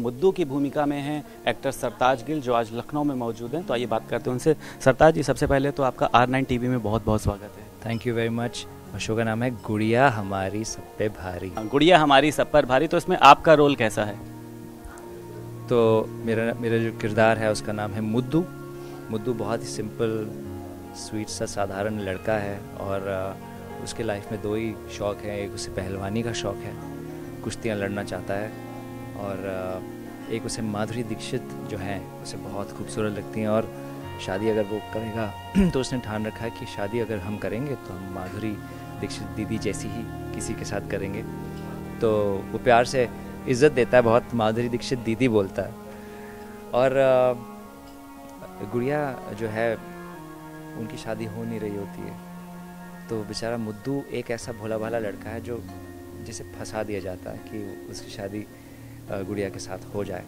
मुद्दू की भूमिका में हैं एक्टर सरताज गिल जो आज लखनऊ में मौजूद हैं। तो आइए बात करते हैं उनसे। सरताज जी सबसे पहले तो आपका आर नाइन टीवी में बहुत बहुत स्वागत है। Thank you very much show का नाम है गुड़िया हमारी सब पे भारी। गुड़िया हमारी सब पर भारी। तो इसमें आपका रोल कैसा है? तो मेरा मेरा जो किरदार है उसका नाम है मुद्दू। मुद्दू बहुत ही सिंपल स्वीट सा साधारण लड़का है और उसके लाइफ में दो ही शौक़ हैं। एक उसे पहलवानी का शौक़ है कुश्तियाँ लड़ना चाहता है। और एक उसे माधुरी दीक्षित जो हैं, उसे बहुत खूबसूरत लगती हैं और शादी अगर वो करेगा तो उसने ठान रखा है कि शादी अगर हम करेंगे तो हम माधुरी दीक्षित दीदी जैसी ही किसी के साथ करेंगे। तो वो प्यार से इज़्ज़त देता है, बहुत माधुरी दीक्षित दीदी बोलता है। और गुड़िया जो है, उनकी शादी हो नहीं रही होती है। तो बेचारा मुद्दू एक ऐसा भोला भाला लड़का है जो, जिसे फंसा दिया जाता है कि उसकी शादी गुड़िया के साथ हो जाए।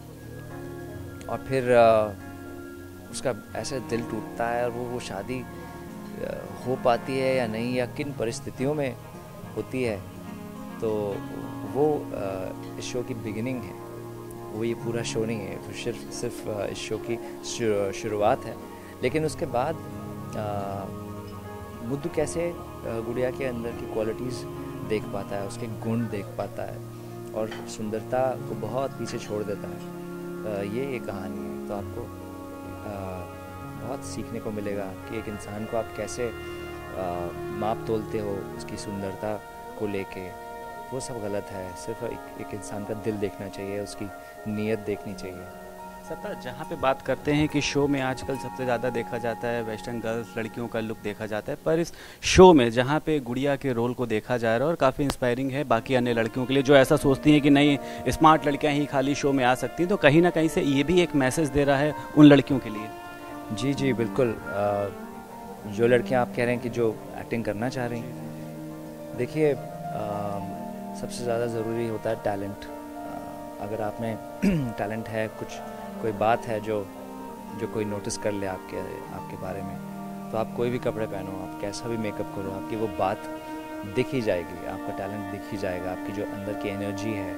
और फिर उसका ऐसे दिल टूटता है और वो वो शादी हो पाती है या नहीं या किन परिस्थितियों में होती है तो वो इस शो की बिगिनिंग है। वो ये पूरा शो नहीं है फिर सिर्फ़ सिर्फ़ इस शो की शुरुआत है। लेकिन उसके बाद मुद्दू कैसे गुड़िया के अंदर की क्वालिटीज़ देख पाता है, उसके गुण देख पाता है और सुंदरता को बहुत पीछे छोड़ देता है। ये एक कहानी है। तो आपको बहुत सीखने को मिलेगा कि एक इंसान को आप कैसे माप तोलते हो उसकी सुंदरता को लेके। वो सब गलत है। सिर्फ़ एक, एक इंसान का दिल देखना चाहिए उसकी नीयत देखनी चाहिए। सत्ता, जहाँ पे बात करते हैं कि शो में आजकल सबसे ज़्यादा देखा जाता है वेस्टर्न गर्ल्स लड़कियों का लुक देखा जाता है, पर इस शो में जहाँ पे गुड़िया के रोल को देखा जा रहा है और काफ़ी इंस्पायरिंग है बाकी अन्य लड़कियों के लिए जो ऐसा सोचती हैं कि नहीं स्मार्ट लड़कियाँ ही खाली शो में आ सकती हैं तो कहीं ना कहीं से ये भी एक मैसेज दे रहा है उन लड़कियों के लिए। जी जी, बिल्कुल। जो लड़कियाँ आप कह रहे हैं कि जो एक्टिंग करना चाह रही हैं, देखिए सबसे ज़्यादा ज़रूरी होता है टैलेंट अगर आप में टैलेंट है, कुछ कोई बात है जो जो कोई नोटिस कर ले आपके आपके बारे में तो आप कोई भी कपड़े पहनो आप कैसा भी मेकअप करो आपकी वो बात दिख ही जाएगी आपका टैलेंट दिख ही जाएगा आपकी जो अंदर की एनर्जी है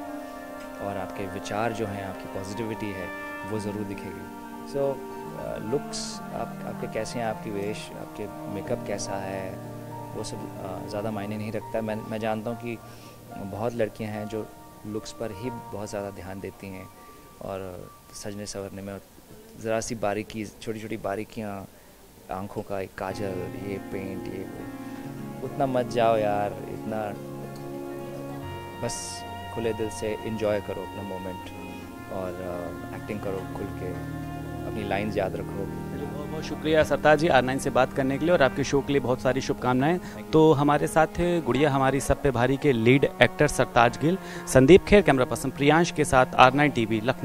और आपके विचार जो हैं आपकी पॉजिटिविटी है वो ज़रूर दिखेगी। सो so, लुक्स uh, आप आपके कैसे हैं आपकी वेश आपके मेकअप कैसा है वो सब अ, ज़्यादा मायने नहीं रखता। मैं मैं जानता हूँ कि बहुत लड़कियाँ हैं जो लुक्स पर ही बहुत ज़्यादा ध्यान देती हैं। और सजने संवरने में ज़रा सी बारीकी छोटी छोटी बारीकियाँ आँखों का एक काजल ये पेंट ये उतना मत जाओ यार इतना बस खुले दिल से इंजॉय करो अपना मोमेंट और एक्टिंग करो खुल के। अपनी लाइंस याद रखो। बहुत बहुत शुक्रिया सरताज जी आर नाइन से बात करने के लिए और आपके शो के लिए बहुत सारी शुभकामनाएँ। तो हमारे साथ थे गुड़िया हमारी सब पे भारी के lead actor Sartaj Gill Sandeep Kher camera person Priyansh के साथ आर नाइन टीवी लखनऊ।